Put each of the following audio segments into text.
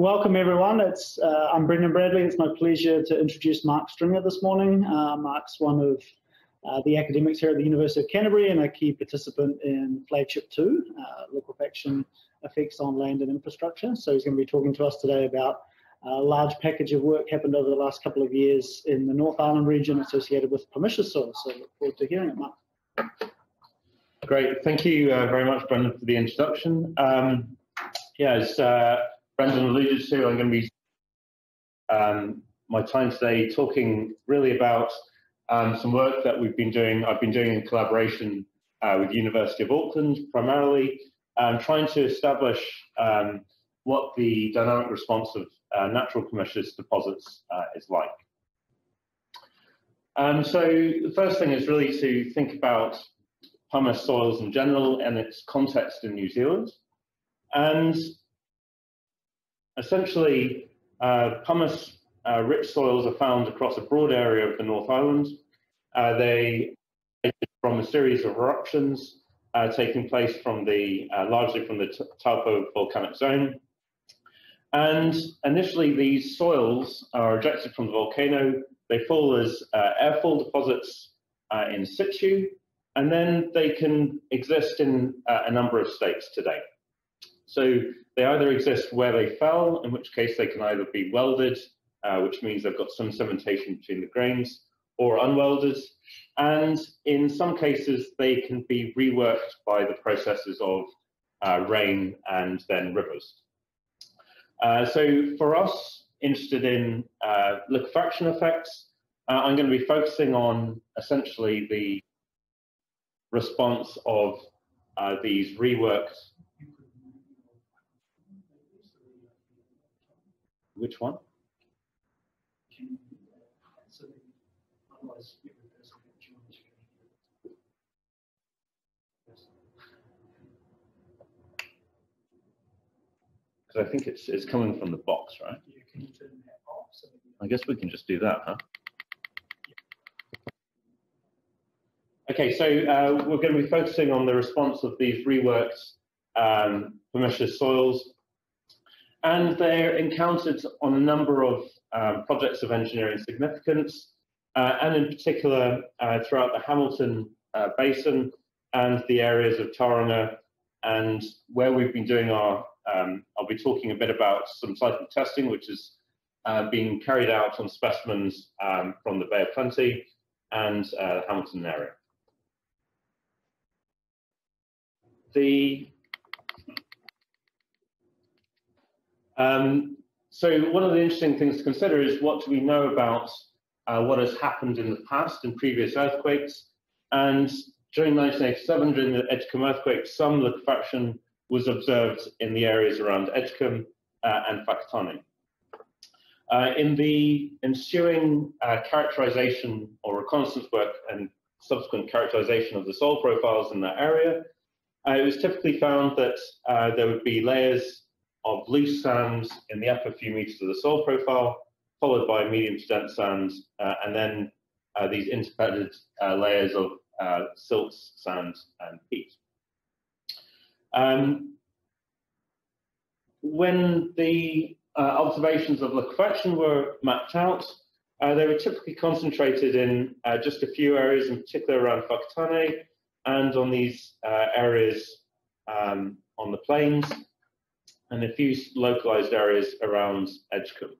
welcome everyone. It's uh, I'm Brendan Bradley. It's my pleasure to introduce Mark Stringer this morning. Uh, Mark's one of uh, the academics here at the University of Canterbury and a key participant in Flagship 2, uh, liquefaction effects on land and infrastructure. So he's going to be talking to us today about a large package of work happened over the last couple of years in the North Island region associated with pumiceous soil. So look forward to hearing it, Mark. Great. Thank you uh, very much, Brendan, for the introduction. Um, yeah, uh, Brendan alluded to, I'm going to be um, my time today talking really about um, some work that we've been doing. I've been doing in collaboration uh, with University of Auckland, primarily, um, trying to establish um, what the dynamic response of uh, natural pumiceous deposits uh, is like. Um, so the first thing is really to think about pumice soils in general and its context in New Zealand. And essentially, uh, pumice uh, rich soils are found across a broad area of the North Island. Uh, they from a series of eruptions uh, taking place from the uh, largely from the Taupo volcanic zone. And initially, these soils are ejected from the volcano. They fall as uh, airfall deposits in situ, and then they can exist in a number of states today. So they either exist where they fell, in which case they can either be welded, uh, which means they've got some cementation between the grains, or unwelded. And in some cases, they can be reworked by the processes of uh, rain and then rivers. Uh, so for us, interested in uh, liquefaction effects, uh, I'm going to be focusing on essentially the response of uh, these reworked Which one? Because I think it's, it's coming from the box, right? I guess we can just do that, huh? Okay, so uh, we're going to be focusing on the response of these reworked um, soils and they're encountered on a number of um, projects of engineering significance, uh, and in particular uh, throughout the Hamilton uh, Basin and the areas of Tauranga, and where we've been doing our, um, I'll be talking a bit about some seismic testing, which is uh, being carried out on specimens um, from the Bay of Plenty and uh, the Hamilton area. The Um, so one of the interesting things to consider is what do we know about uh, what has happened in the past in previous earthquakes. And during 1987, during the Edgecumbe earthquake, some liquefaction was observed in the areas around Edgecumbe uh, and Whakatane. Uh, in the ensuing uh, characterization or reconnaissance work and subsequent characterization of the soil profiles in that area, uh, it was typically found that uh, there would be layers of loose sands in the upper few meters of the soil profile, followed by medium to dense sands, uh, and then uh, these interbedded uh, layers of uh, silts, sands, and peat. Um, when the uh, observations of liquefaction were mapped out, they were typically concentrated in just a few areas, in particular around Whakatane and on these areas um, on the plains and a few localized areas around Edgecumbe.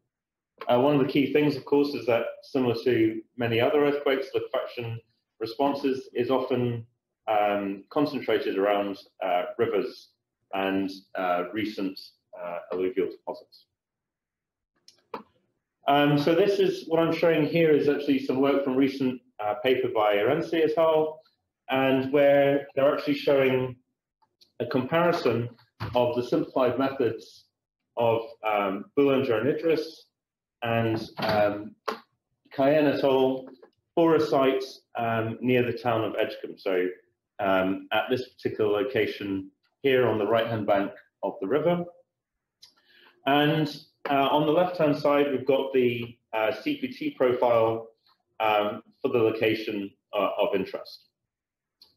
Uh, one of the key things, of course, is that similar to many other earthquakes, the liquefaction responses is often um, concentrated around uh, rivers and uh, recent uh, alluvial deposits. Um, so this is what I'm showing here is actually some work from recent uh, paper by Orense et al. And where they're actually showing a comparison of the simplified methods of um, Boulanger and Idriss and um, Cayenne al. for a site um, near the town of Edgecumbe. So um, at this particular location here on the right-hand bank of the river. And uh, on the left-hand side, we've got the uh, CPT profile um, for the location uh, of interest.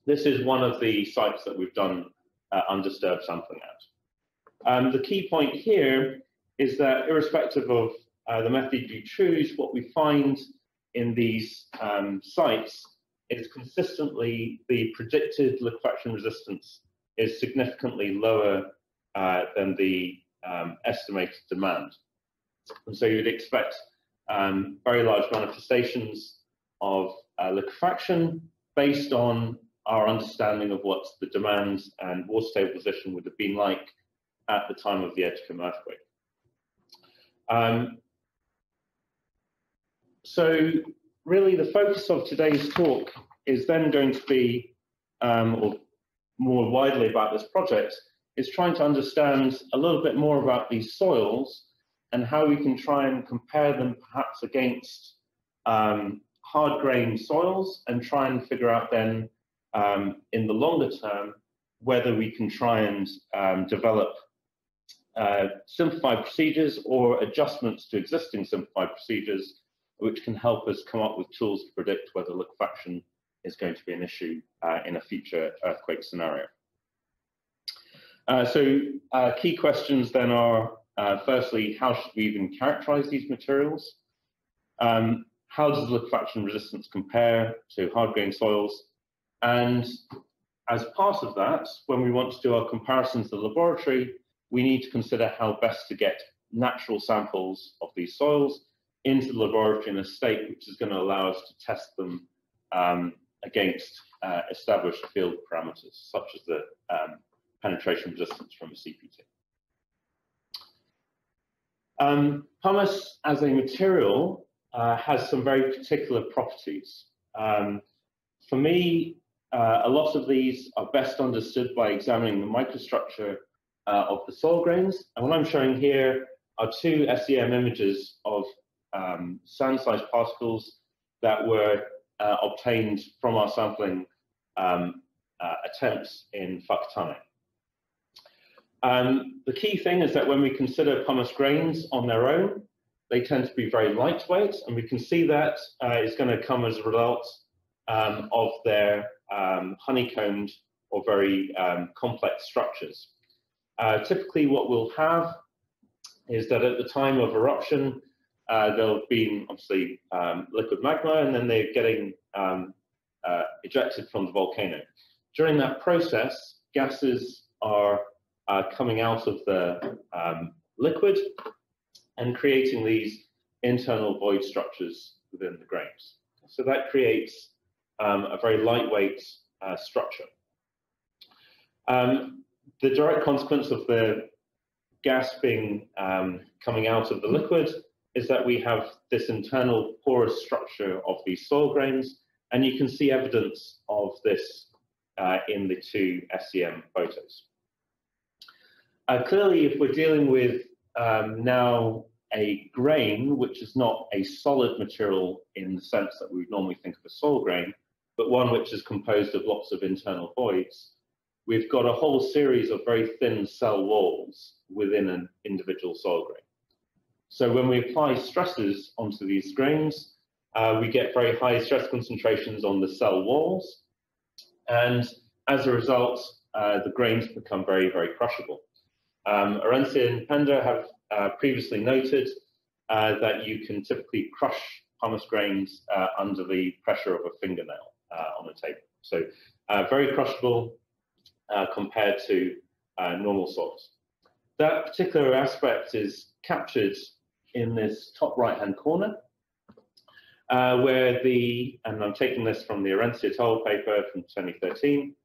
This is one of the sites that we've done uh, undisturbed sampling at. Um, the key point here is that irrespective of uh, the method you choose, what we find in these um, sites is consistently the predicted liquefaction resistance is significantly lower uh, than the um, estimated demand. And so you'd expect um, very large manifestations of uh, liquefaction based on our understanding of what the demand and water table position would have been like at the time of the Edgecumbe earthquake. Um, so really the focus of today's talk is then going to be, um, or more widely about this project, is trying to understand a little bit more about these soils and how we can try and compare them perhaps against um, hard grained soils and try and figure out then um, in the longer term whether we can try and um, develop uh, simplified procedures or adjustments to existing simplified procedures which can help us come up with tools to predict whether liquefaction is going to be an issue uh, in a future earthquake scenario. Uh, so uh, key questions then are, uh, firstly, how should we even characterize these materials? Um, how does liquefaction resistance compare to hard-grained soils? And as part of that, when we want to do our comparisons to the laboratory, we need to consider how best to get natural samples of these soils into the laboratory in a state which is going to allow us to test them um, against uh, established field parameters, such as the um, penetration resistance from a CPT. Um, pumice as a material uh, has some very particular properties. Um, for me, uh, a lot of these are best understood by examining the microstructure uh, of the soil grains. And what I'm showing here are two SEM images of um, sand-sized particles that were uh, obtained from our sampling um, uh, attempts in Whakatane. Um, the key thing is that when we consider pumice grains on their own, they tend to be very lightweight, and we can see that uh, is going to come as a result um, of their um, honeycombed or very um, complex structures. Uh, typically, what we'll have is that at the time of eruption, uh, there'll been obviously um, liquid magma, and then they're getting um, uh, ejected from the volcano. During that process, gases are uh, coming out of the um, liquid and creating these internal void structures within the grains. So that creates um, a very lightweight uh, structure. Um, the direct consequence of the gas being um, coming out of the liquid is that we have this internal porous structure of these soil grains, and you can see evidence of this uh, in the two SEM photos. Uh, clearly, if we're dealing with um, now a grain, which is not a solid material in the sense that we would normally think of a soil grain, but one which is composed of lots of internal voids, we've got a whole series of very thin cell walls within an individual soil grain. So when we apply stresses onto these grains, uh, we get very high stress concentrations on the cell walls. And as a result, uh, the grains become very, very crushable. Um, and Pender have uh, previously noted uh, that you can typically crush pumice grains uh, under the pressure of a fingernail on a table. So very crushable compared to normal soils. That particular aspect is captured in this top right-hand corner, uh, where the, and I'm taking this from the Orense et al. paper from 2013,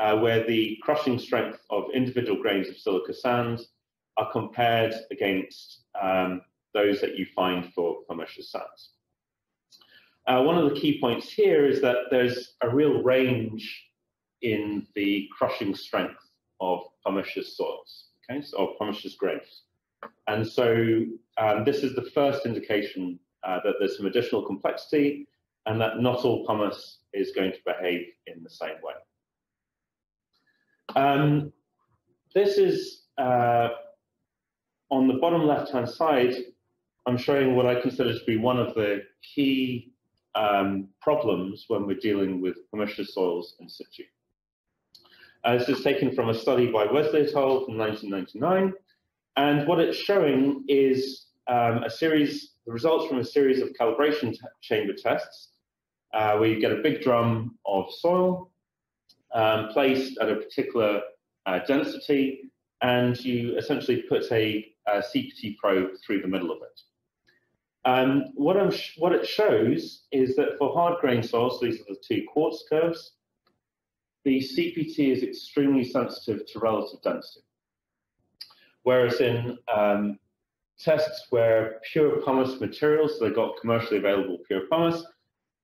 uh, where the crushing strength of individual grains of silica sand are compared against um, those that you find for commercial sands. Uh, one of the key points here is that there's a real range in the crushing strength of pumiceous soils, okay, so of pumiceous grains. And so um, this is the first indication uh, that there's some additional complexity and that not all pumice is going to behave in the same way. Um, this is uh, on the bottom left-hand side, I'm showing what I consider to be one of the key um, problems when we're dealing with pumiceous soils in situ. Uh, this is taken from a study by Wesley et al. from 1999, And what it's showing is um, a series, the results from a series of calibration chamber tests, uh, where you get a big drum of soil um, placed at a particular uh, density, and you essentially put a, a, CPT probe through the middle of it. Um, what, what, it shows is that for hard grain soils, these are the two quartz curves, the CPT is extremely sensitive to relative density. Whereas in um, tests where pure pumice materials, so they got commercially available pure pumice,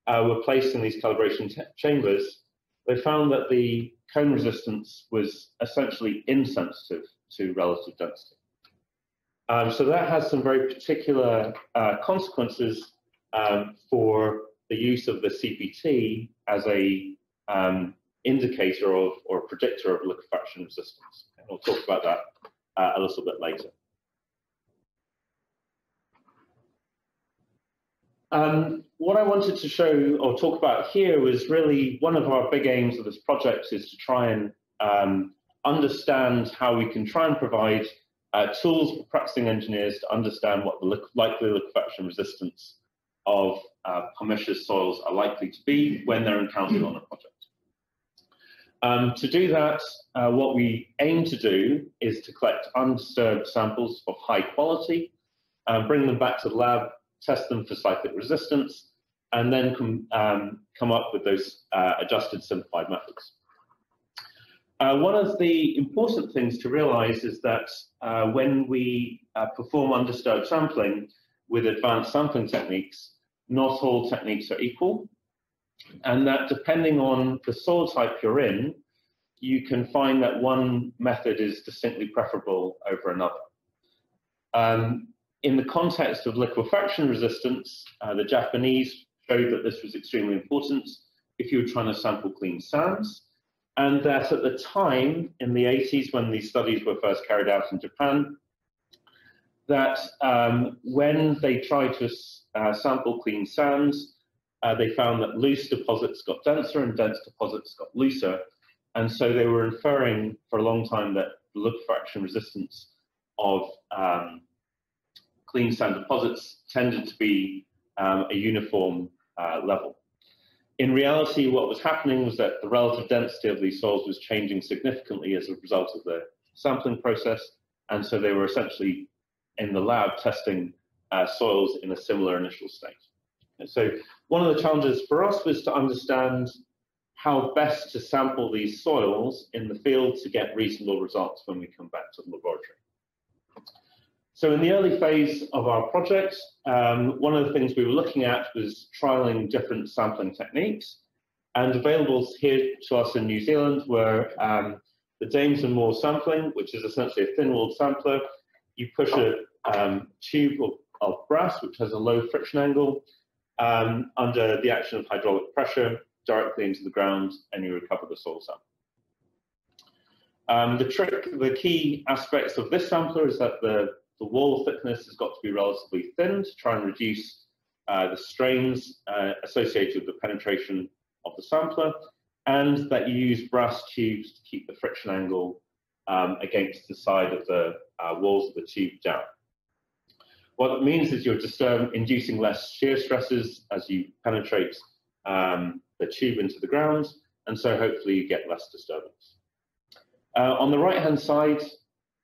uh, were placed in these calibration chambers, they found that the cone resistance was essentially insensitive to relative density. Um, so that has some very particular uh, consequences um, for the use of the CPT as a um, indicator of or predictor of liquefaction resistance. And we'll talk about that uh, a little bit later. Um, what I wanted to show or talk about here was really one of our big aims of this project is to try and um, understand how we can try and provide uh, tools for practicing engineers to understand what the likely liquefaction resistance of uh, soils are likely to be when they're encountered on a project. Um, to do that, uh, what we aim to do is to collect undisturbed samples of high quality, uh, bring them back to the lab, test them for cyclic resistance, and then com um, come up with those uh, adjusted simplified methods. Uh, one of the important things to realize is that uh, when we uh, perform undisturbed sampling with advanced sampling techniques, not all techniques are equal and that depending on the soil type you're in, you can find that one method is distinctly preferable over another. Um, in the context of liquefaction resistance, uh, the Japanese showed that this was extremely important if you were trying to sample clean sands, and that at the time, in the 80s, when these studies were first carried out in Japan, that um, when they tried to uh, sample clean sands, uh, they found that loose deposits got denser and dense deposits got looser. And so they were inferring for a long time that the liquefaction resistance of um, clean sand deposits tended to be um, a uniform uh, level. In reality, what was happening was that the relative density of these soils was changing significantly as a result of the sampling process. And so they were essentially in the lab testing uh, soils in a similar initial state. So one of the challenges for us was to understand how best to sample these soils in the field to get reasonable results when we come back to the laboratory. So in the early phase of our project, um, one of the things we were looking at was trialing different sampling techniques. And available here to us in New Zealand were um, the Dames and Moore sampling, which is essentially a thin-walled sampler. You push a um, tube of, of brass, which has a low friction angle, um, under the action of hydraulic pressure directly into the ground and you recover the soil sample. Um, the trick, the key aspects of this sampler is that the, the wall thickness has got to be relatively thin to try and reduce uh, the strains uh, associated with the penetration of the sampler, and that you use brass tubes to keep the friction angle um, against the side of the uh, walls of the tube down. What it means is you're just um, inducing less shear stresses as you penetrate um, the tube into the ground, and so hopefully you get less disturbance. Uh, on the right-hand side,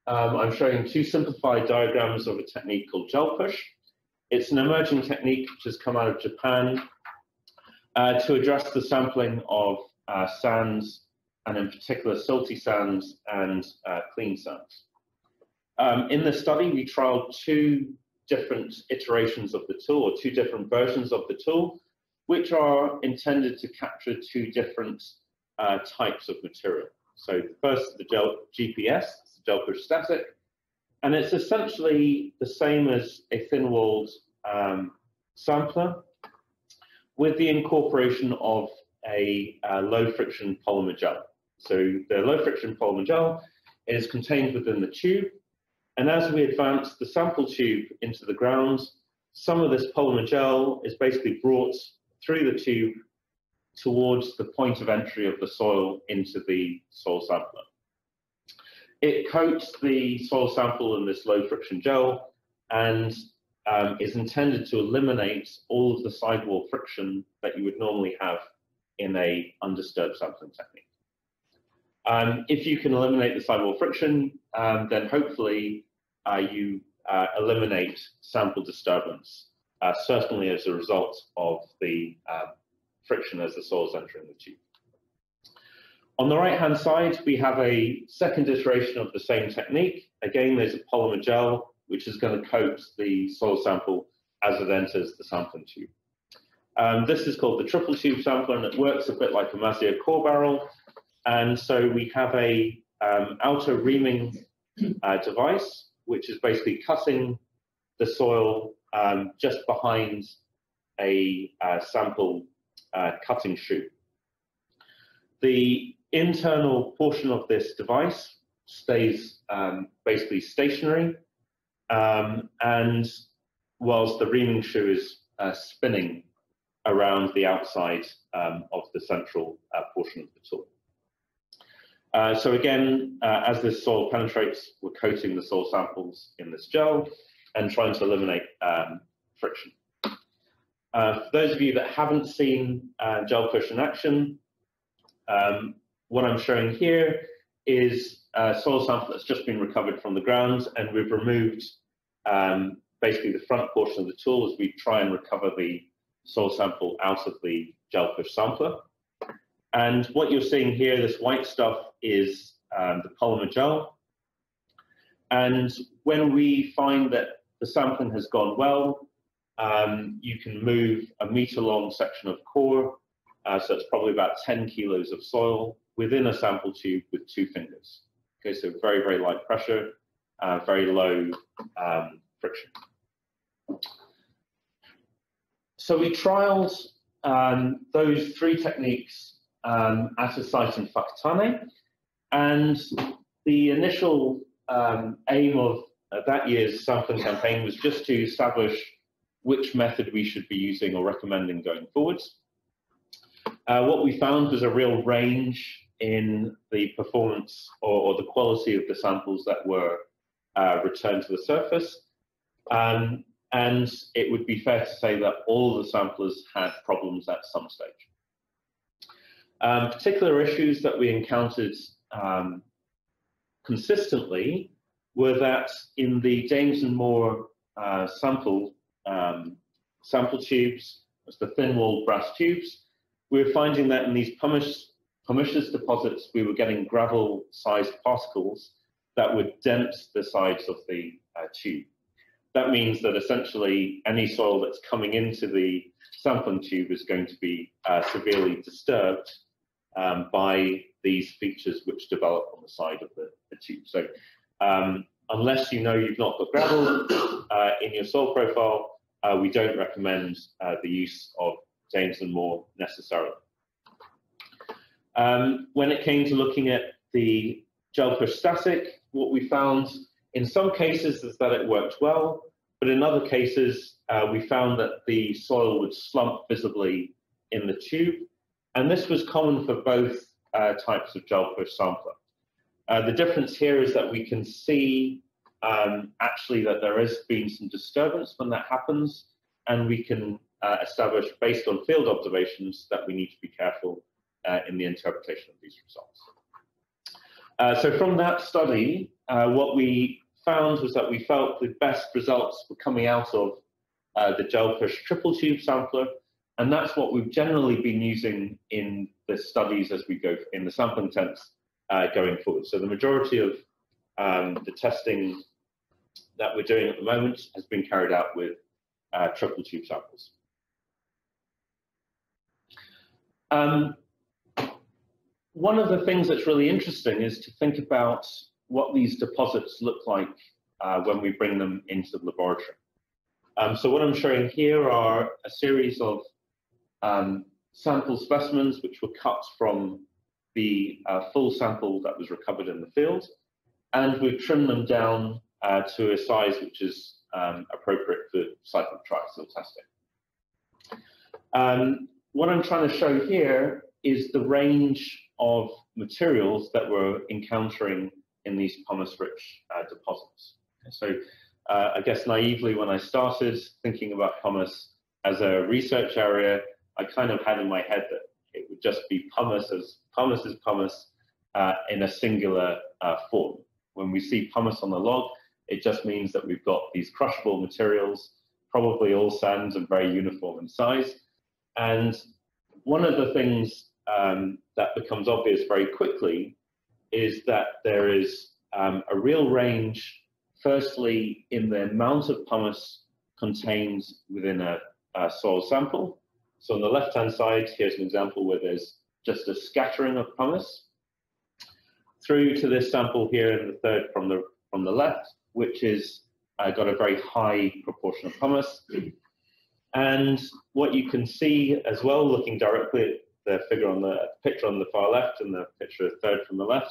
um, I'm showing two simplified diagrams of a technique called gel push. It's an emerging technique which has come out of Japan uh, to address the sampling of uh, sands, and in particular silty sands and uh, clean sands. Um, in the study, we trialed two different iterations of the tool or two different versions of the tool, which are intended to capture two different uh, types of material. So first, the gel GPS, the static, and it's essentially the same as a thin-walled um, sampler with the incorporation of a uh, low-friction polymer gel. So the low-friction polymer gel is contained within the tube, and as we advance the sample tube into the ground, some of this polymer gel is basically brought through the tube towards the point of entry of the soil into the soil sampler. It coats the soil sample in this low friction gel and um, is intended to eliminate all of the sidewall friction that you would normally have in a undisturbed sampling technique. Um, if you can eliminate the sidewall friction, um, then hopefully uh, you uh, eliminate sample disturbance, uh, certainly as a result of the um, friction as the soil is entering the tube. On the right-hand side, we have a second iteration of the same technique. Again, there's a polymer gel, which is going to coat the soil sample as it enters the sampling tube. Um, this is called the triple tube sampler, and it works a bit like a Mazier core barrel. And so we have a um, outer reaming uh, device, which is basically cutting the soil um, just behind a uh, sample uh, cutting shoe. The internal portion of this device stays um, basically stationary, um, and whilst the reaming shoe is uh, spinning around the outside um, of the central uh, portion of the tool. Uh, so again, uh, as this soil penetrates, we're coating the soil samples in this gel and trying to eliminate um, friction. Uh, for those of you that haven't seen uh, gel push in action, um, what I'm showing here is a soil sample that's just been recovered from the ground, and we've removed um, basically the front portion of the tool as we try and recover the soil sample out of the gel push sampler. And what you're seeing here, this white stuff, is um, the polymer gel. And when we find that the sampling has gone well, um, you can move a meter long section of core, uh, so it's probably about 10 kilos of soil, within a sample tube with two fingers. Okay, so very, very light pressure, uh, very low um, friction. So we trialed um, those three techniques um, at a site in Whakatane, and the initial um, aim of uh, that year's sampling campaign was just to establish which method we should be using or recommending going forwards. Uh, what we found was a real range in the performance or, or, the quality of the samples that were uh, returned to the surface. Um, and it would be fair to say that all the samplers had problems at some stage. Um, particular issues that we encountered um, consistently were that in the Dames and Moore uh, sample um, sample tubes, the thin-walled brass tubes, we were finding that in these pumice pumiceous deposits, we were getting gravel-sized particles that would dent the sides of the uh, tube. That means that essentially any soil that's coming into the sampling tube is going to be uh, severely disturbed um, by these features which develop on the side of the, the tube. So um, unless you know you've not got gravel uh, in your soil profile, uh, we don't recommend uh, the use of Dames and Moore necessarily. Um, when it came to looking at the gel push static, what we found in some cases is that it worked well, but in other cases, uh, we found that the soil would slump visibly in the tube. And this was common for both uh, types of gel push sampler. Uh, the difference here is that we can see um, actually that there has been some disturbance when that happens, and we can uh, establish based on field observations that we need to be careful uh, in the interpretation of these results. Uh, so from that study, uh, what we found was that we felt the best results were coming out of uh, the gel push triple tube sampler, and that's what we've generally been using in the studies as we go in the sampling tents uh, going forward. So the majority of um, the testing that we're doing at the moment has been carried out with uh, triple tube samples. Um, one of the things that's really interesting is to think about what these deposits look like uh, when we bring them into the laboratory. Um, so what I'm showing here are a series of um, sample specimens which were cut from the uh, full sample that was recovered in the field, and we've trimmed them down uh, to a size which is um, appropriate for cyclic triaxial testing. Um, what I'm trying to show here is the range of materials that we're encountering in these pumice-rich uh, deposits. So uh, I guess naively, when I started thinking about pumice as a research area, I kind of had in my head that it would just be pumice as pumice is pumice uh, in a singular uh, form. When we see pumice on the log, it just means that we've got these crushable materials, probably all sands and very uniform in size. And one of the things um, that becomes obvious very quickly is that there is um, a real range, firstly, in the amount of pumice contained within a, a soil sample. So on the left-hand side, here's an example where there's just a scattering of pumice through to this sample here in the third from the from the left, which is uh, got a very high proportion of pumice. And what you can see as well, looking directly the figure on the picture on the far left and the picture third from the left,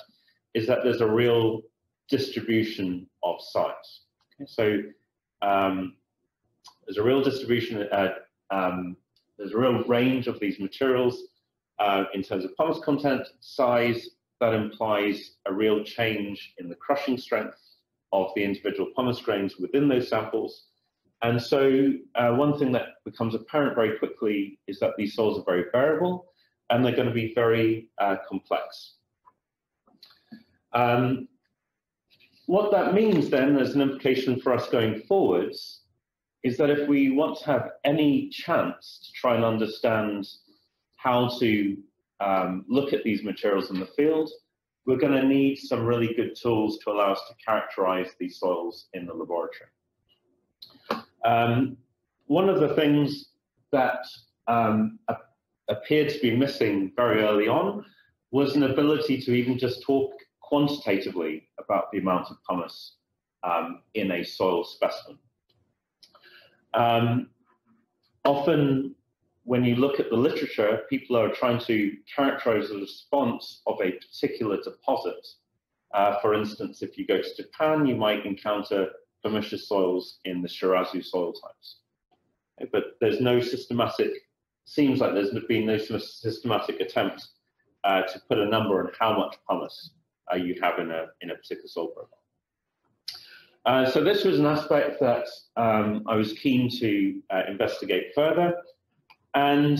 is that there's a real distribution of size. Okay, so um, there's a real distribution, uh, um, there's a real range of these materials uh, in terms of pumice content, size, that implies a real change in the crushing strength of the individual pumice grains within those samples. And so uh, one thing that becomes apparent very quickly is that these soils are very variable and they're going to be very uh, complex. Um, what that means then as an implication for us going forwards is that if we want to have any chance to try and understand how to um, look at these materials in the field, we're going to need some really good tools to allow us to characterize these soils in the laboratory. Um, one of the things that um, appeared to be missing very early on was an ability to even just talk quantitatively about the amount of pumice um, in a soil specimen. Um, often when you look at the literature, people are trying to characterize the response of a particular deposit. Uh, for instance, if you go to Japan, you might encounter pumiceous soils in the Shirasu soil types. But there's no systematic, seems like there's been no systematic attempt uh, to put a number on how much pumice uh, you have in a, in a particular soil profile. Uh, so this was an aspect that um, I was keen to uh, investigate further. And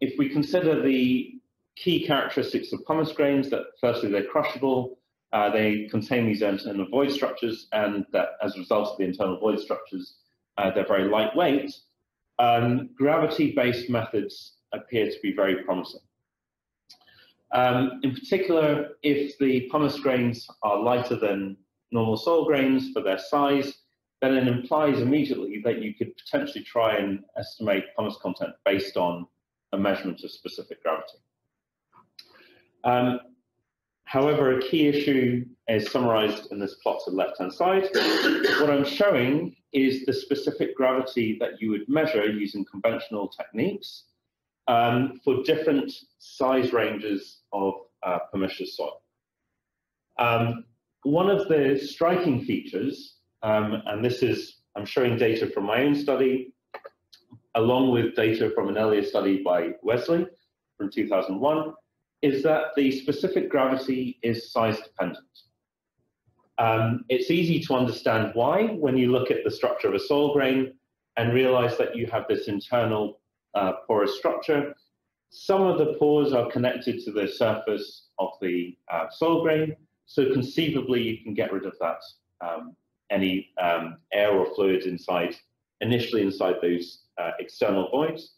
if we consider the key characteristics of pumice grains, that firstly they're crushable, uh, they contain these internal void structures, and that as a result of the internal void structures, uh, they're very lightweight. Um, gravity-based methods appear to be very promising. Um, in particular, if the pumice grains are lighter than normal soil grains for their size, then it implies immediately that you could potentially try and estimate pumice content based on a measurement of specific gravity. Um, however, a key issue is summarized in this plot to the left-hand side. what I'm showing is the specific gravity that you would measure using conventional techniques um, for different size ranges of uh, pumiceous soil. Um, one of the striking features um, and this is, I'm showing data from my own study, along with data from an earlier study by Wesley from 2001, is that the specific gravity is size dependent. Um, it's easy to understand why when you look at the structure of a soil grain and realize that you have this internal uh, porous structure. Some of the pores are connected to the surface of the uh, soil grain, so conceivably you can get rid of that um, any um, air or fluids inside, initially inside those uh, external voids,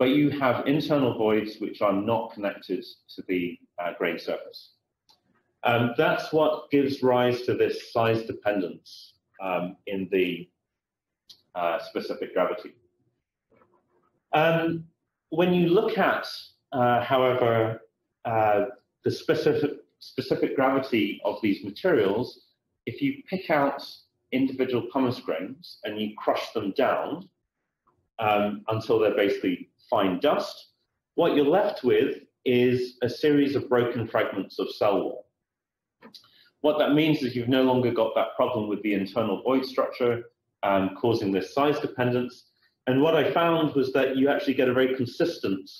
but you have internal voids which are not connected to the uh, grain surface. Um, that's what gives rise to this size dependence um, in the uh, specific gravity. Um, when you look at, uh, however, uh, the specific, specific gravity of these materials, if you pick out individual pumice grains and you crush them down um, until they're basically fine dust, what you're left with is a series of broken fragments of cell wall. What that means is you've no longer got that problem with the internal void structure um, causing this size dependence. And what I found was that you actually get a very consistent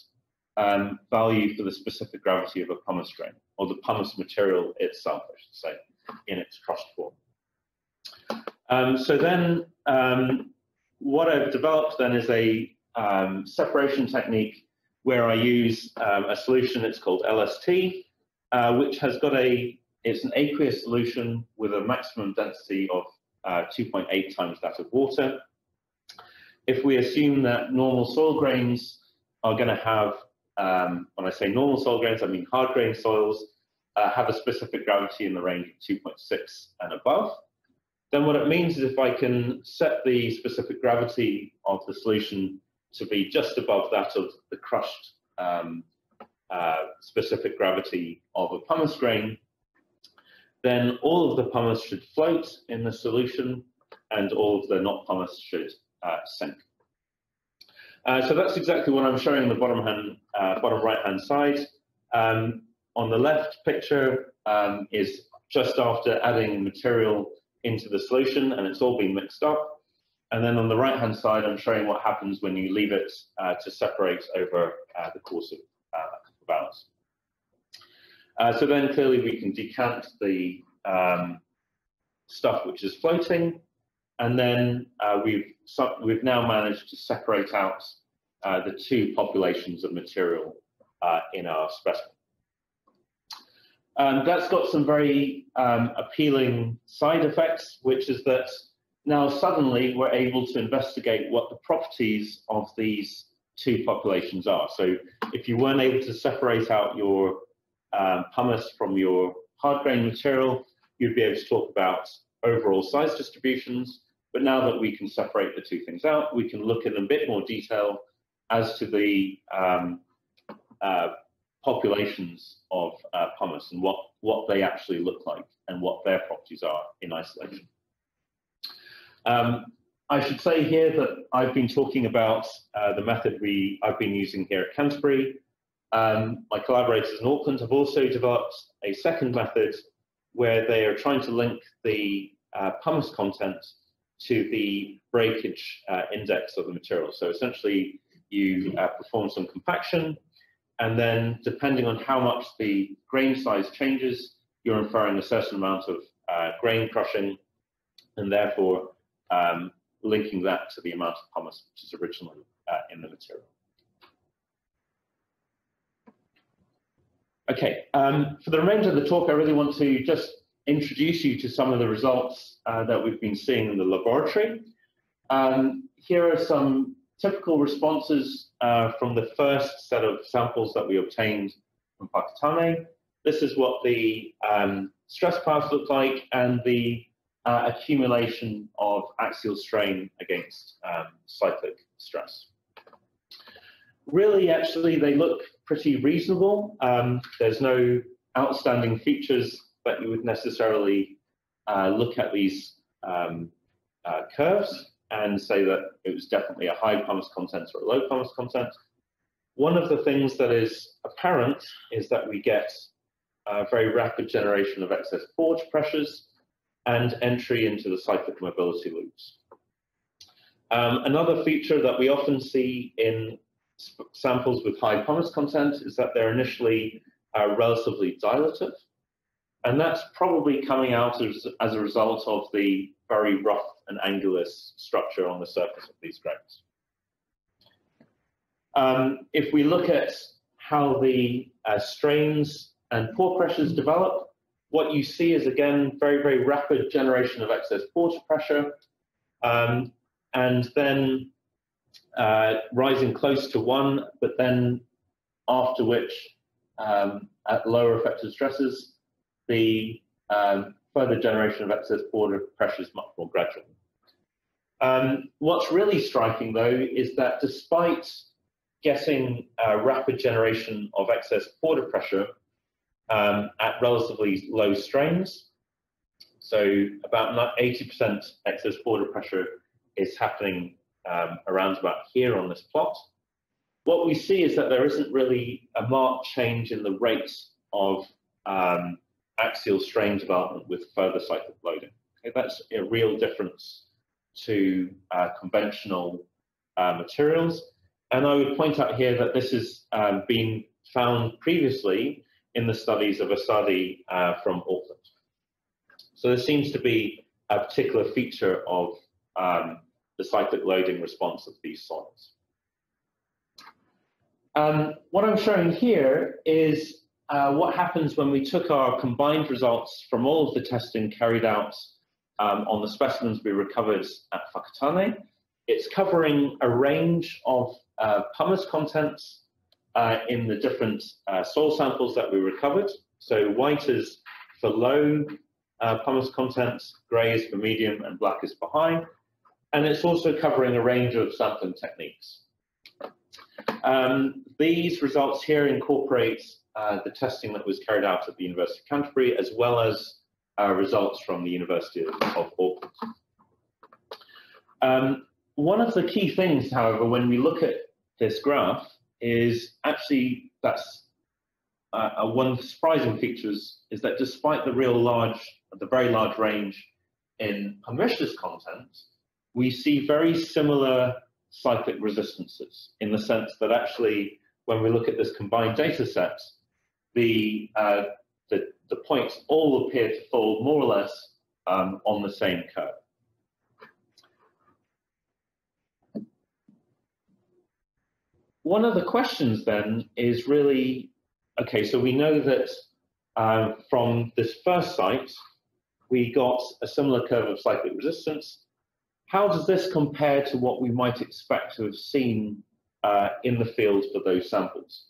um, value for the specific gravity of a pumice grain, or the pumice material itself, I should say, in its crushed form. Um, so then um, what I've developed then is a um, separation technique where I use um, a solution, that's called LST, uh, which has got a, it's an aqueous solution with a maximum density of uh, 2.8 times that of water. If we assume that normal soil grains are going to have, um, when I say normal soil grains, I mean hard grain soils, uh, have a specific gravity in the range of 2.6 and above, then what it means is if I can set the specific gravity of the solution to be just above that of the crushed um, uh, specific gravity of a pumice grain, then all of the pumice should float in the solution and all of the not pumice should uh, sink. Uh, so that's exactly what I'm showing on the bottom, hand, uh, bottom right hand side. Um, on the left picture um, is just after adding material into the solution and it's all been mixed up. And then on the right-hand side, I'm showing what happens when you leave it uh, to separate over uh, the course of uh, a couple of hours. Uh, so then clearly we can decant the um, stuff which is floating, and then uh, we've, we've now managed to separate out the two populations of material in our specimen. Um, that's got some very um, appealing side effects, which is that now suddenly we're able to investigate what the properties of these two populations are. So if you weren't able to separate out your um, pumice from your hard grain material, you'd be able to talk about overall size distributions. But now that we can separate the two things out, we can look in a bit more detail as to the um, uh, populations of uh, pumice and what, what they actually look like and what their properties are in isolation. Um, I should say here that I've been talking about uh, the method we I've been using here at Canterbury. Um, my collaborators in Auckland have also developed a second method where they are trying to link the uh, pumice content to the breakage uh, index of the material. So essentially, you uh, perform some compaction and then depending on how much the grain size changes, you're inferring a certain amount of uh, grain crushing, and therefore um, linking that to the amount of pumice which is originally uh, in the material. Okay, um, for the remainder of the talk, I really want to just introduce you to some of the results uh, that we've been seeing in the laboratory. Um, here are some typical responses uh, from the first set of samples that we obtained from Whakatane. This is what the um, stress paths look like and the uh, accumulation of axial strain against um, cyclic stress. Really, actually, they look pretty reasonable. Um, there's no outstanding features that you would necessarily uh, look at these um, uh, curves and say that it was definitely a high pumice content or a low pumice content. One of the things that is apparent is that we get a very rapid generation of excess pore pressures and entry into the cyclic mobility loops. Um, another feature that we often see in samples with high pumice content is that they're initially uh, relatively dilative. And that's probably coming out as, as a result of the very rough and angular structure on the surface of these grains. Um, if we look at how the uh, strains and pore pressures develop, what you see is again very, very rapid generation of excess pore pressure, um, and then uh, rising close to one, but then after which, um, at lower effective stresses, the um, further generation of excess pore pressure is much more gradual. Um, what's really striking, though, is that despite getting a rapid generation of excess pore pressure um, at relatively low strains, so about 80% excess pore pressure is happening um, around about here on this plot. What we see is that there isn't really a marked change in the rates of um, axial strain development with further cyclic loading. Okay, that's a real difference to uh, conventional uh, materials. And I would point out here that this has um, been found previously in the studies of a study uh, from Auckland. So there seems to be a particular feature of um, the cyclic loading response of these soils. Um, what I'm showing here is uh, what happens when we took our combined results from all of the testing carried out um, on the specimens we recovered at Whakatane. It's covering a range of uh, pumice contents uh, in the different uh, soil samples that we recovered. So white is for low uh, pumice contents, grey is for medium, and black is for high. And it's also covering a range of sampling techniques. Um, these results here incorporate uh, the testing that was carried out at the University of Canterbury, as well as uh, results from the University of, of Auckland. Um, one of the key things, however, when we look at this graph is actually that's uh, uh, one surprising feature is that despite the real large, the very large range in pumiceous content, we see very similar cyclic resistances in the sense that actually, when we look at this combined data set, the, uh, the, the, points all appear to fall more or less um, on the same curve. One of the questions then is really, okay, so we know that uh, from this first site, we got a similar curve of cyclic resistance. How does this compare to what we might expect to have seen uh, in the field for those samples?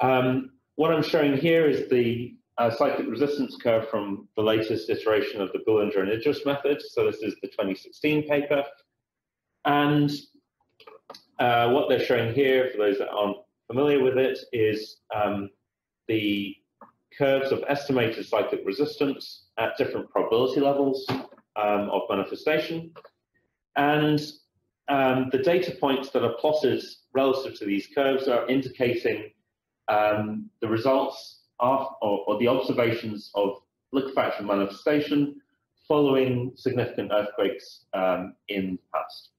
Um, what I'm showing here is the uh, cyclic resistance curve from the latest iteration of the Boulanger and Idriss method. So this is the 2016 paper. And uh, what they're showing here, for those that aren't familiar with it, is um, the curves of estimated cyclic resistance at different probability levels um, of manifestation. And um, the data points that are plotted relative to these curves are indicating um, the results of, or, or, the observations of liquefaction manifestation following significant earthquakes um, in the past.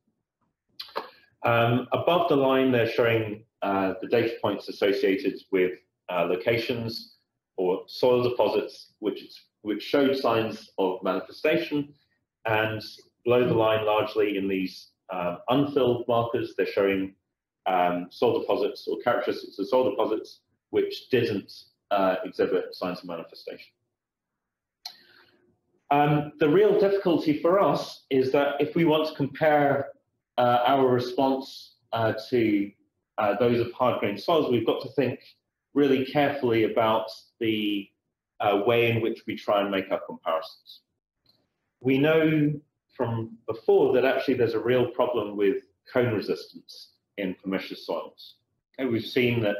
Um, above the line, they're showing uh, the data points associated with uh, locations or soil deposits which, which showed signs of manifestation and below the line, largely in these um, unfilled markers, they're showing um, soil deposits or characteristics of soil deposits which didn't uh, exhibit signs of manifestation. Um, the real difficulty for us is that if we want to compare uh, our response uh, to uh, those of hard-grained soils, we've got to think really carefully about the uh, way in which we try and make our comparisons we know from before that actually there's a real problem with cone resistance in pumiceous soils. Okay, we've seen that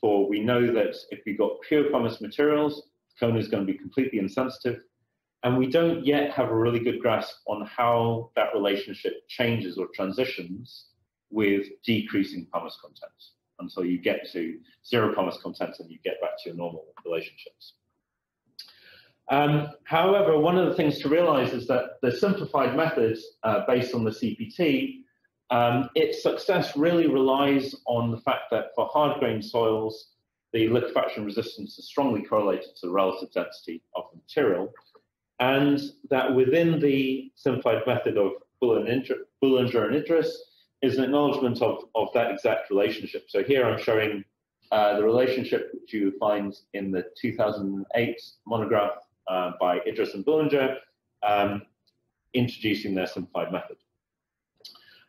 for we know that if we've got pure pumice materials, cone is going to be completely insensitive. And we don't yet have a really good grasp on how that relationship changes or transitions with decreasing pumice content until you get to zero pumice content and you get back to your normal relationships. Um, however, one of the things to realize is that the simplified methods uh, based on the CPT, um, its success really relies on the fact that for hard-grained soils, the liquefaction resistance is strongly correlated to the relative density of the material, and that within the simplified method of Boulanger and Idriss is an acknowledgement of, of that exact relationship. So here I'm showing uh, the relationship which you find in the 2008 monograph uh, by Idriss and Boulanger, um, introducing their simplified method.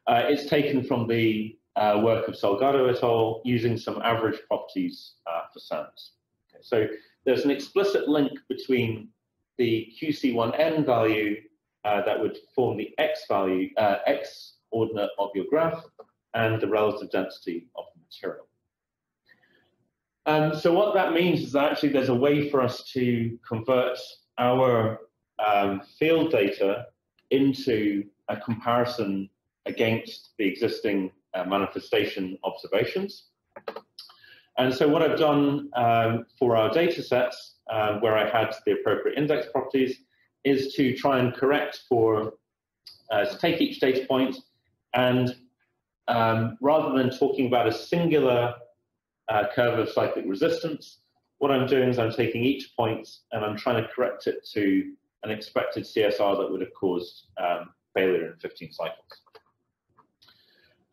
Uh, it's taken from the uh, work of Salgado et al. using some average properties uh, for sands. Okay, so there's an explicit link between the QC1n value uh, that would form the x value, uh, x ordinate of your graph, and the relative density of the material. Um, so what that means is that actually there's a way for us to convert our um, field data into a comparison against the existing uh, manifestation observations. And so what I've done um, for our data sets, uh, where I had the appropriate index properties, is to try and correct for, uh, to take each data point and um, rather than talking about a singular uh, curve of cyclic resistance, what I'm doing is I'm taking each point and I'm trying to correct it to an expected CSR that would have caused um, failure in 15 cycles.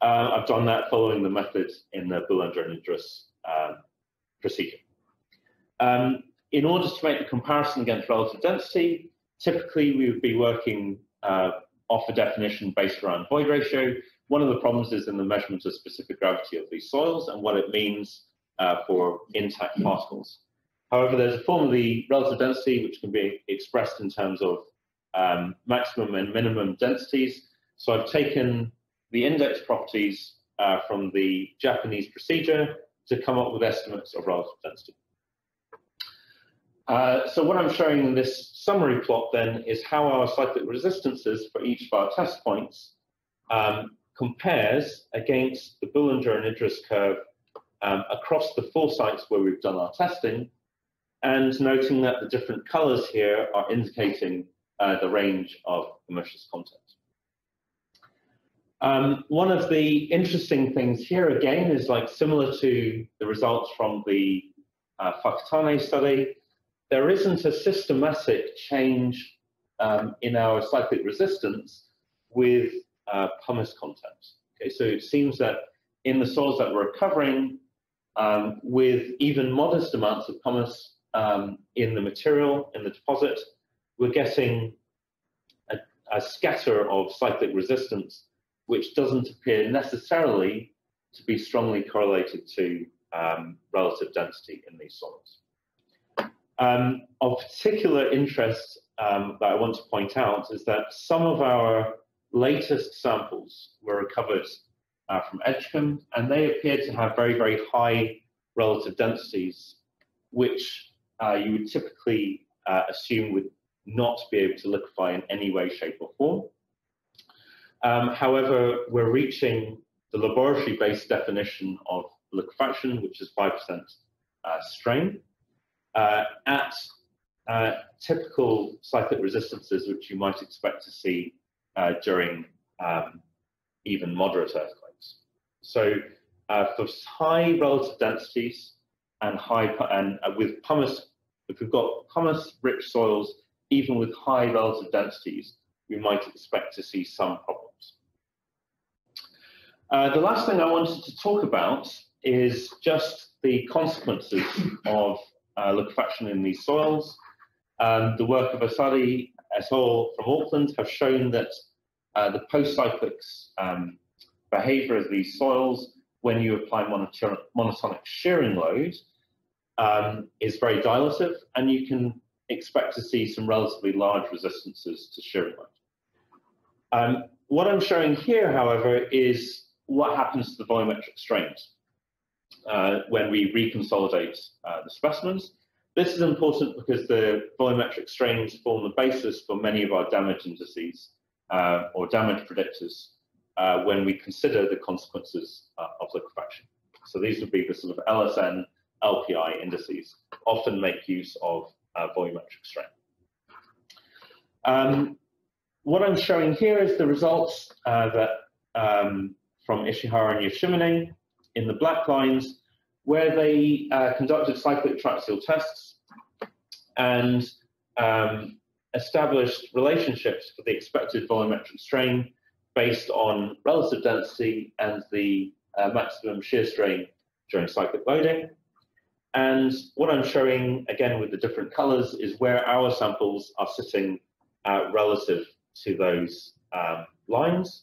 Uh, I've done that following the method in the Boulanger and Idriss um, procedure. Um, in order to make the comparison against relative density, typically we would be working uh, off a definition based around void ratio. One of the problems is in the measurement of specific gravity of these soils and what it means uh, for intact particles. However, there's a form of the relative density which can be expressed in terms of um, maximum and minimum densities. So I've taken the index properties uh, from the Japanese procedure to come up with estimates of relative density. Uh, so what I'm showing in this summary plot then is how our cyclic resistances for each of our test points um, compares against the Boulanger and Idriss curve um, across the four sites where we've done our testing, and noting that the different colors here are indicating uh, the range of pumiceous content. Um, one of the interesting things here again is like similar to the results from the uh, Whakatane study, there isn't a systematic change um, in our cyclic resistance with uh, pumice content. Okay, so it seems that in the soils that we're covering, um, with even modest amounts of pumice um, in the material, in the deposit, we're getting a, a, scatter of cyclic resistance, which doesn't appear necessarily to be strongly correlated to um, relative density in these soils. Um, of particular interest um, that I want to point out is that some of our latest samples were recovered uh, from Edgecumbe, and they appeared to have very, very high relative densities, which uh, you would typically uh, assume would not be able to liquefy in any way, shape, or form. Um, however, we're reaching the laboratory-based definition of liquefaction, which is 5% uh, strain uh, at uh, typical cyclic resistances, which you might expect to see uh, during um, even moderate earthquakes. So uh, for high relative densities and high and uh, with pumice, if we've got pumice-rich soils, even with high relative densities, we might expect to see some problems. Uh, the last thing I wanted to talk about is just the consequences of uh, liquefaction in these soils. Um, the work of Asadi et al. from Auckland have shown that uh, the post-cyclic um, behavior of these soils when you apply monotonic shearing load um, is very dilative, and you can expect to see some relatively large resistances to shearing load. Um, what I'm showing here, however, is what happens to the volumetric strains uh, when we reconsolidate uh, the specimens. This is important because the volumetric strains form the basis for many of our damage indices uh, or damage predictors uh, when we consider the consequences uh, of liquefaction. So these would be the sort of LSN, LPI indices, often make use of uh, volumetric strain. Um, what I'm showing here is the results that um, from Ishihara and Yoshimine in the black lines, where they uh, conducted cyclic triaxial tests and um, established relationships for the expected volumetric strain based on relative density and the uh, maximum shear strain during cyclic loading. And what I'm showing, again, with the different colors, is where our samples are sitting uh, relative to those um, lines,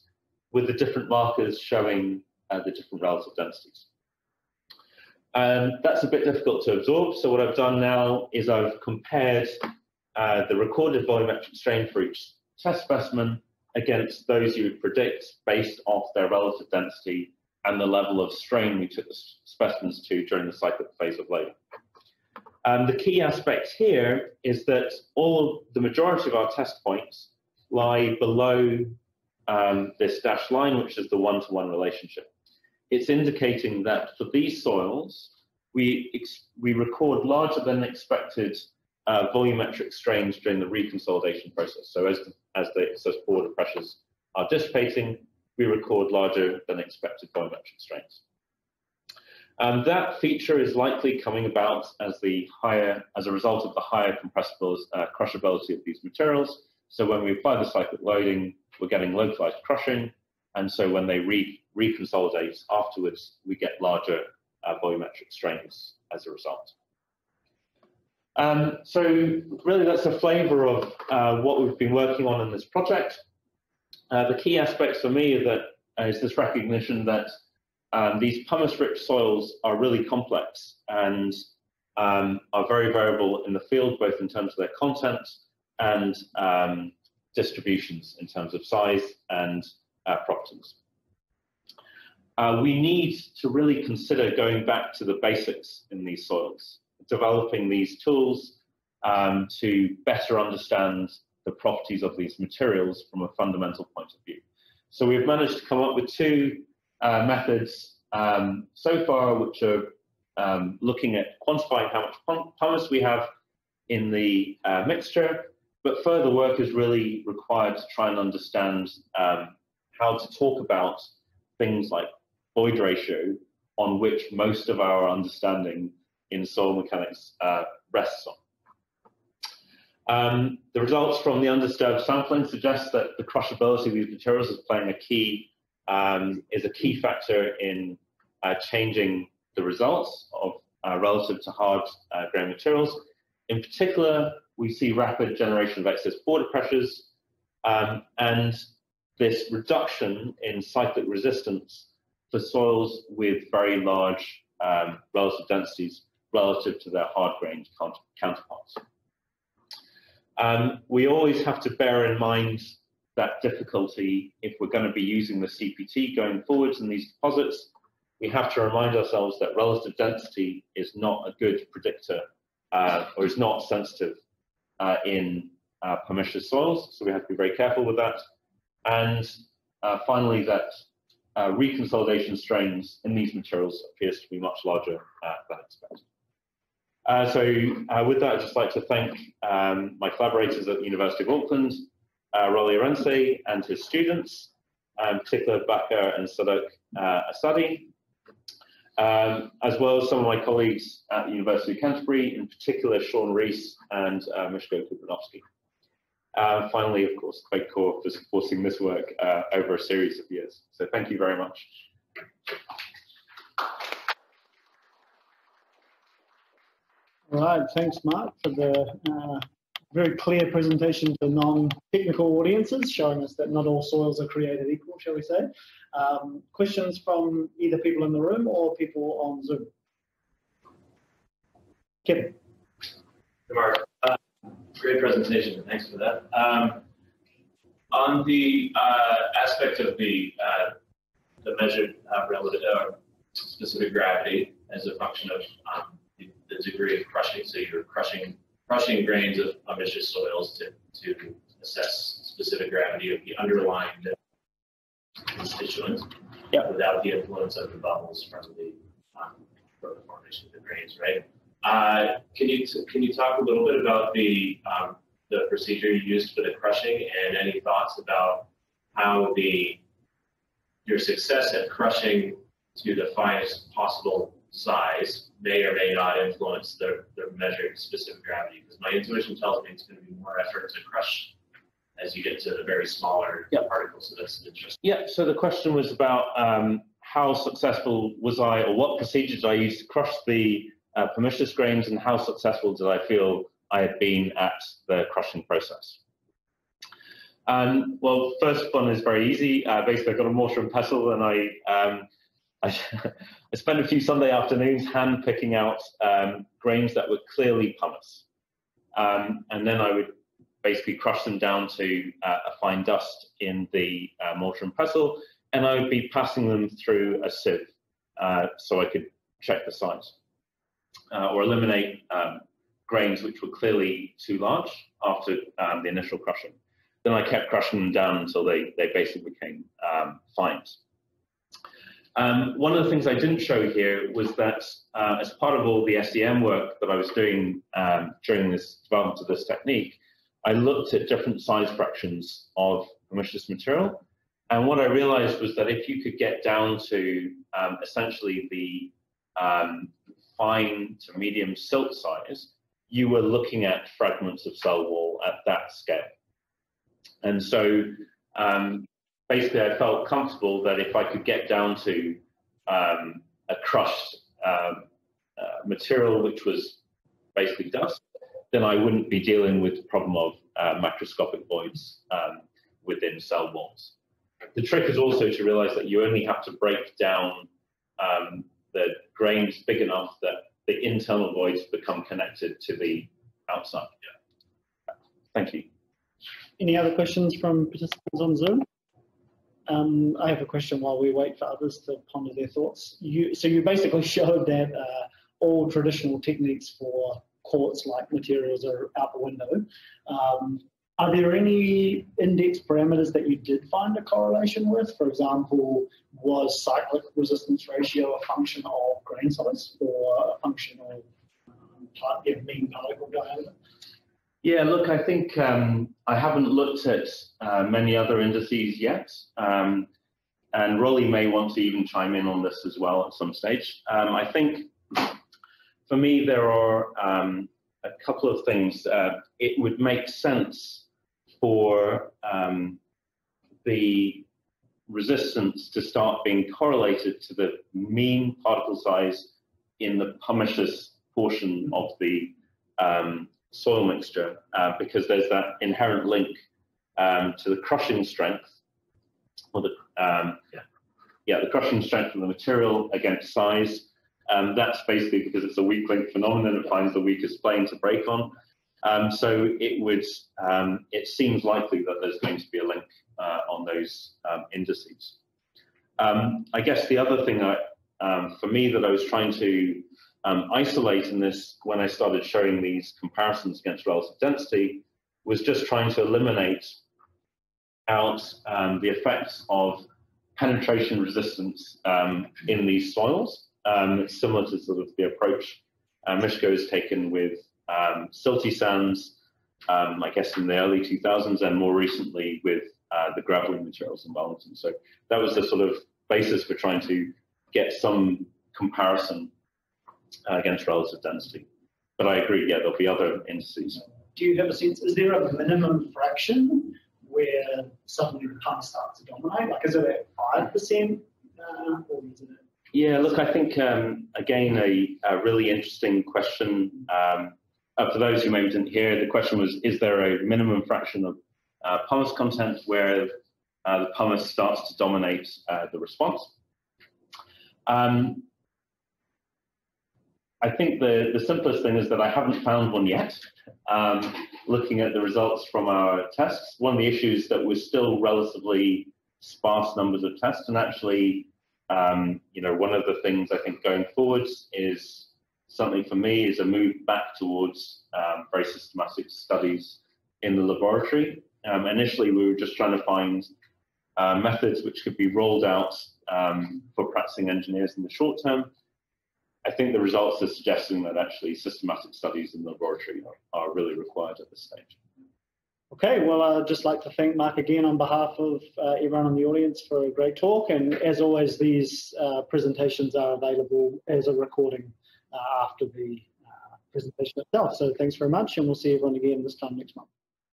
with the different markers showing uh, the different relative densities. And that's a bit difficult to absorb. So what I've done now is I've compared uh, the recorded volumetric strain for each test specimen against those you would predict based off their relative density and the level of strain we took the specimens to during the cyclic phase of loading. Um, the key aspect here is that all the majority of our test points lie below um, this dashed line, which is the one-to-one -one relationship it's indicating that for these soils, we, we record larger than expected uh, volumetric strains during the reconsolidation process. So as the, as the so pore pressures are dissipating, we record larger than expected volumetric strains. And that feature is likely coming about as the higher, as a result of the higher compressible uh, crushability of these materials. So when we apply the cyclic loading, we're getting localized crushing, and so when they re reconsolidate afterwards, we get larger uh, volumetric strains as a result. Um, so really that's a flavor of uh, what we've been working on in this project. Uh, the key aspects for me uh, is this recognition that um, these pumice-rich soils are really complex and um, are very variable in the field, both in terms of their content and um, distributions in terms of size and uh, properties. Uh, we need to really consider going back to the basics in these soils, developing these tools um, to better understand the properties of these materials from a fundamental point of view. So we've managed to come up with two uh, methods um, so far, which are um, looking at quantifying how much pumice we have in the uh, mixture, but further work is really required to try and understand um, how to talk about things like void ratio, on which most of our understanding in soil mechanics uh, rests on. Um, the results from the undisturbed sampling suggest that the crushability of these materials is playing a key um, is a key factor in uh, changing the results of uh, relative to hard uh, grain materials. In particular, we see rapid generation of excess pore pressures um, and this reduction in cyclic resistance for soils with very large um, relative densities relative to their hard grained counterparts. Um, we always have to bear in mind that difficulty if we're going to be using the CPT going forwards in these deposits. We have to remind ourselves that relative density is not a good predictor uh, or is not sensitive uh, in uh, pumiceous soils, so we have to be very careful with that. And uh, finally, that uh, reconsolidation strains in these materials appears to be much larger uh, than expected. Uh, so uh, with that, I'd just like to thank um, my collaborators at the University of Auckland, uh, Rolly Orense and his students, in particular Baka and Sadok uh, Asadi, um, as well as some of my colleagues at the University of Canterbury, in particular Sean Rees and uh, Misko Cubrinovski. Uh, finally, of course, QuakeCoRE for supporting this work uh, over a series of years. So thank you very much. All right, thanks, Mark, for the uh, very clear presentation to non-technical audiences, showing us that not all soils are created equal, shall we say. Um, questions from either people in the room or people on Zoom? Kevin. Mark, great presentation. Thanks for that. Um, on the uh, aspect of the uh, the measured uh, relative uh, specific gravity as a function of um, the degree of crushing. So you're crushing crushing grains of pumiceous soils to, to assess specific gravity of the underlying constituent yep. without the influence of the bubbles from the, um, from the formation of the grains, right? Uh, can you can you talk a little bit about the um, the procedure you used for the crushing and any thoughts about how the your success at crushing to the finest possible size may or may not influence the, the measured specific gravity. Because my intuition tells me it's going to be more effort to crush as you get to the very smaller yep. particles. So that's interesting. Yeah. So the question was about um, how successful was I, or what procedures I used to crush the uh, pumiceous grains, and how successful did I feel I had been at the crushing process. Um, well, first one is very easy. Uh, basically, I got a mortar and pestle, and I um, I, I spent a few Sunday afternoons hand picking out um, grains that were clearly pumice. Um, and then I would basically crush them down to uh, a fine dust in the uh, mortar and pestle, and I would be passing them through a sieve uh, so I could check the size uh, or eliminate um, grains which were clearly too large after um, the initial crushing. Then I kept crushing them down until they, they basically became um, fines. Um, one of the things I didn't show here was that uh, as part of all the SEM work that I was doing um, during this development of this technique, I looked at different size fractions of pumiceous material And what I realized was that if you could get down to um, essentially the um, fine to medium silt size, you were looking at fragments of cell wall at that scale. And so um, basically, I felt comfortable that if I could get down to um, a crushed um, uh, material which was basically dust, then I wouldn't be dealing with the problem of uh, macroscopic voids um, within cell walls. The trick is also to realize that you only have to break down um, the grains big enough that the internal voids become connected to the outside. Yeah. Thank you. Any other questions from participants on Zoom? Um, I have a question while we wait for others to ponder their thoughts. You, so you basically showed that uh, all traditional techniques for quartz-like materials are out the window. Um, are there any index parameters that you did find a correlation with? For example, was cyclic resistance ratio a function of grain size or a function of um, mean particle diameter? Yeah, look, I think um, I haven't looked at uh, many other indices yet. Um, and Rolly may want to even chime in on this as well at some stage. Um, I think for me, there are um, a couple of things. Uh, it would make sense for um, the resistance to start being correlated to the mean particle size in the pumiceous portion of the um, soil mixture, uh, because there's that inherent link um, to the crushing strength, or the um, yeah. yeah, the crushing strength of the material against size. Um, that's basically because it's a weak link phenomenon. It finds the weakest plane to break on. Um, so it would, um, it seems likely that there's going to be a link uh, on those um, indices. Um, I guess the other thing that, um, for me that I was trying to um, isolate in this when I started showing these comparisons against relative density was just trying to eliminate out the effects of penetration resistance in these soils. similar to sort of the approach uh, Miško has taken with um, silty sands, um, I guess in the early 2000s, and more recently with uh, the gravelly materials in Wellington. So that was the sort of basis for trying to get some comparison uh, against relative density. But I agree, yeah, there'll be other indices. Do you have a sense, is there a minimum fraction where suddenly the pump starts to dominate? Like, is it at 5% uh, or is it yeah, look, I think um, again a, a, really interesting question. Um, for those who maybe didn't hear, the question was, is there a minimum fraction of uh, pumice content where uh, the pumice starts to dominate uh, the response? Um, I think the, the simplest thing is that I haven't found one yet. Um, looking at the results from our tests, one of the issues that was still relatively sparse numbers of tests, and actually, um, you know, one of the things I think going forwards is something for me is a move back towards um, very systematic studies in the laboratory. Um, initially, we were just trying to find uh, methods which could be rolled out um, for practicing engineers in the short term. I think the results are suggesting that actually systematic studies in the laboratory are, are really required at this stage. Okay, well, I'd just like to thank Mark again on behalf of uh, everyone in the audience for a great talk. And as always, these uh, presentations are available as a recording after the uh, presentation itself. So thanks very much, and we'll see everyone again this time next month.